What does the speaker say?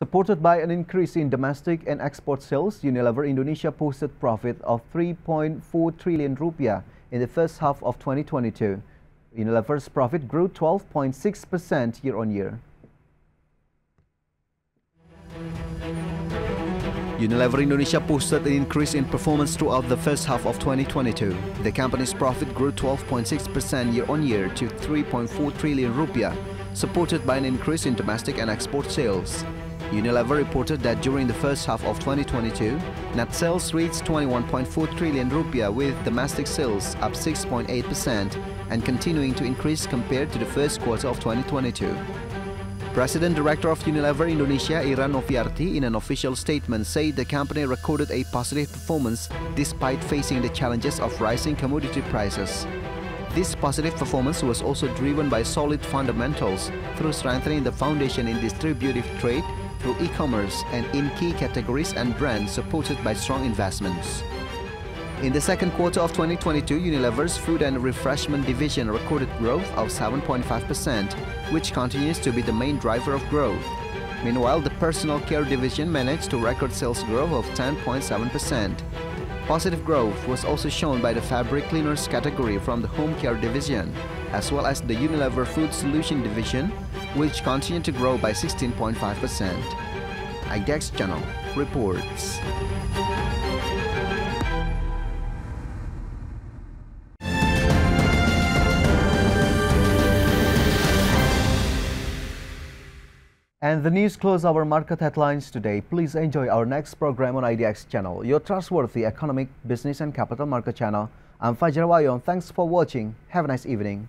Supported by an increase in domestic and export sales, Unilever Indonesia posted profit of 3.4 trillion rupiah in the first half of 2022. Unilever's profit grew 12.6% year-on-year. Unilever Indonesia posted an increase in performance throughout the first half of 2022. The company's profit grew 12.6% year-on-year to 3.4 trillion rupiah, supported by an increase in domestic and export sales. Unilever reported that during the first half of 2022, net sales reached 21.4 trillion rupiah with domestic sales up 6.8% and continuing to increase compared to the first quarter of 2022. President Director of Unilever Indonesia Ira Noviarty in an official statement said the company recorded a positive performance despite facing the challenges of rising commodity prices. This positive performance was also driven by solid fundamentals through strengthening the foundation in distributive trade through e-commerce and in key categories and brands supported by strong investments. In the second quarter of 2022, Unilever's Food and Refreshment division recorded growth of 7.5%, which continues to be the main driver of growth. Meanwhile, the Personal Care division managed to record sales growth of 10.7%. Positive growth was also shown by the fabric cleaners category from the Home Care division, as well as the Unilever Food Solution division, which continued to grow by 16.5%. IDX Channel reports. And the news close our market headlines today. Please enjoy our next program on IDX channel, your trustworthy economic, business and capital market channel. I'm Fajar Wayong. Thanks for watching. Have a nice evening.